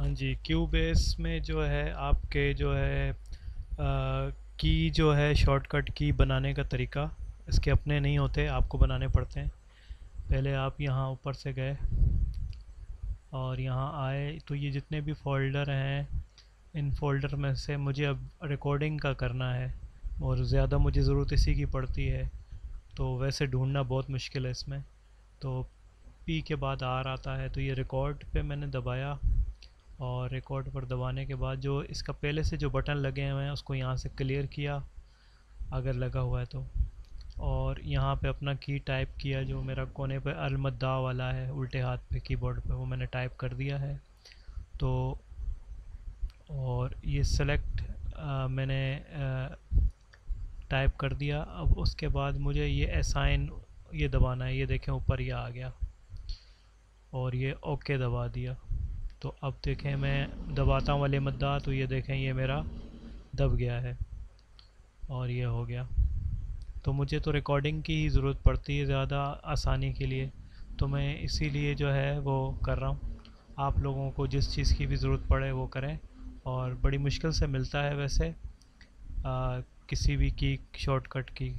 हाँ G Q base में जो है आपके जो है की जो है शॉर्टकट की बनाने का तरीका, इसके अपने नहीं होते, आपको बनाने पड़ते हैं। पहले आप यहाँ ऊपर से गए और यहाँ आए तो ये जितने भी फ़ोल्डर हैं, इन फ़ोल्डर में से मुझे अब रिकॉर्डिंग का करना है और ज़्यादा मुझे ज़रूरत इसी की पड़ती है। तो वैसे ढूंढना बहुत मुश्किल है इसमें। तो पी के बाद आर आता है तो ये रिकॉर्ड पे मैंने दबाया। और रिकॉर्ड पर दबाने के बाद जो इसका पहले से जो बटन लगे हुए हैं, उसको यहाँ से क्लियर किया, अगर लगा हुआ है तो। और यहाँ पे अपना की टाइप किया जो मेरा कोने पे अलमद्दा वाला है, उल्टे हाथ पे कीबोर्ड पे, वो मैंने टाइप कर दिया है। तो और ये सेलेक्ट मैंने टाइप कर दिया। अब उसके बाद मुझे ये असाइन ये दबाना है, ये देखें ऊपर ये आ गया। और ये ओके दबा दिया। तो अब देखें मैं दबाता हूँ वाले मद्दा तो ये देखें ये मेरा दब गया है और ये हो गया। तो मुझे तो रिकॉर्डिंग की ही ज़रूरत पड़ती है ज़्यादा आसानी के लिए। तो मैं इसीलिए जो है वो कर रहा हूँ। आप लोगों को जिस चीज़ की भी ज़रूरत पड़े वो करें और बड़ी मुश्किल से मिलता है वैसे आ, किसी भी की शॉर्टकट की।